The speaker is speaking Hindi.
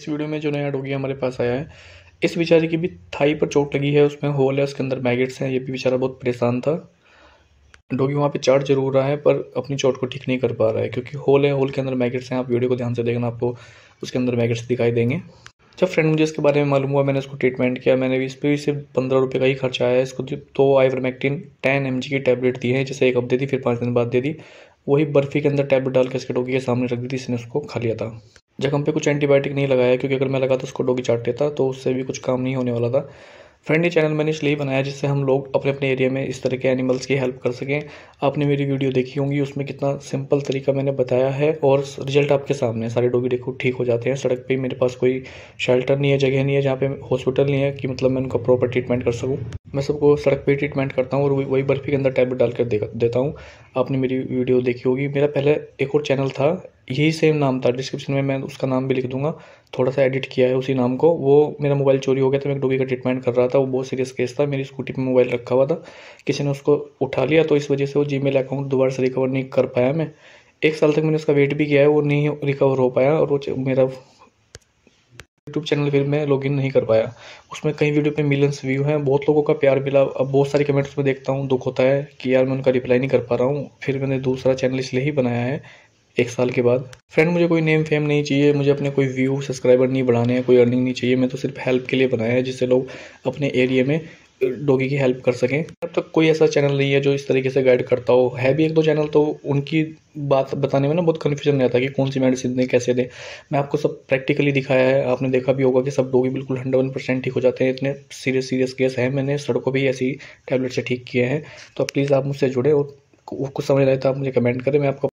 इस वीडियो में जो नया डोगी हमारे पास आया है, इस बेचारे की भी थाई पर चोट लगी है, उसमें होल है, उसके अंदर मैगेट्स हैं, ये भी बेचारा बहुत परेशान था। डोगी वहाँ पे चाट ज़रूर रहा है, पर अपनी चोट को ठीक नहीं कर पा रहा है, क्योंकि होल है, होल के अंदर मैगेट्स हैं, आप वीडियो को ध्यान से देखना, आपको उसके अंदर मैगेट्स दिखाई देंगे। जब फ्रेंड, मुझे इसके बारे में मालूम हुआ, मैंने इसको ट्रीटमेंट किया, मैंने भी इस पर सिर्फ़ पंद्रह रुपये का ही खर्चा आया इसको तो आइवरमेक्टिन, टेन एम की टैबलेट दी है, जैसे एक हफ़्ते दी, फिर पाँच दिन बाद दे दी, वही बर्फ़ी के अंदर टैबलेट डाल के इसके डोगी के सामने रख दी थी, इसने उसको खा लिया था। जख्म पे कुछ एंटीबायोटिक नहीं लगाया, क्योंकि अगर मैं लगा तो उसको डोगी चाट देता तो उससे भी कुछ काम नहीं होने वाला था। फ्रेंड ये चैनल मैंने इसलिए बनाया जिससे हम लोग अपने अपने एरिया में इस तरह के एनिमल्स की हेल्प कर सकें। आपने मेरी वीडियो देखी होंगी, उसमें कितना सिंपल तरीका मैंने बताया है और रिज़ल्ट आपके सामने सारे डोगी देखो, ठीक हो जाते हैं। सड़क पे मेरे पास कोई शेल्टर नहीं है, जगह नहीं है, जहाँ पे हॉस्पिटल नहीं है, कि मतलब मैं उनका प्रॉपर ट्रीटमेंट कर सकूँ। मैं सबको सड़क पे ट्रीटमेंट करता हूँ और वही बर्फ़ी के अंदर टैबलेट डाल कर देता हूँ। आपने मेरी वीडियो देखी होगी। मेरा पहले एक और चैनल था, यही सेम नाम था। डिस्क्रिप्शन में मैं उसका नाम भी लिख दूँगा। थोड़ा सा एडिट किया है उसी नाम को। वो मेरा मोबाइल चोरी हो गया था। मैं डोगी का ट्रीटमेंट कर रहा था। वो बहुत सीरियस केस था। मेरी स्कूटी पे मोबाइल रखा हुआ था। किसी ने उसको उठा लिया तो इस वजह से वो जी अकाउंट दोबारा से रिकवर नहीं कर पाया मैं। एक साल तक मैंने उसका वेट भी किया है। वो नहीं रिकवर हो पाया और वो मेरा यूट्यूब चैनल फिर मैं लॉगिन नहीं कर पाया। उसमें कई वीडियो पे मिलियंस व्यू हैं। बहुत लोगों का प्यार मिला। अब बहुत सारे कमेंट्स में देखता हूँ, दुख होता है कि यार मैं उनका रिप्लाई नहीं कर पा रहा हूँ। फिर मैंने दूसरा चैनल इसलिए ही बनाया है, एक साल के बाद। फ्रेंड मुझे कोई नेम फेम नहीं चाहिए। मुझे अपने कोई व्यू सब्सक्राइबर नहीं बढ़ाने हैं, कोई अर्निंग नहीं चाहिए। मैं तो सिर्फ़ हेल्प के लिए बनाया है, जिससे लोग अपने एरिया में डॉगी की हेल्प कर सकें। अब तक कोई ऐसा चैनल नहीं है जो इस तरीके से गाइड करता हो, है भी एक दो चैनल तो उनकी बात बताने में ना बहुत कन्फ्यूज़न रहता है कि कौन सी मेडिसिन दें, कैसे दें। मैं आपको सब प्रैक्टिकली दिखाया है, आपने देखा भी होगा कि सब डॉगी बिल्कुल हंड्रेड वन परसेंट ठीक हो जाते हैं। इतने सीरियस सीरियस केस हैं। मैंने सड़कों भी ऐसी टैबलेट से ठीक किए हैं। तो प्लीज़ आप मुझसे जुड़े और कुछ समझ रहे तो आप मुझे कमेंट करें। मैं आपको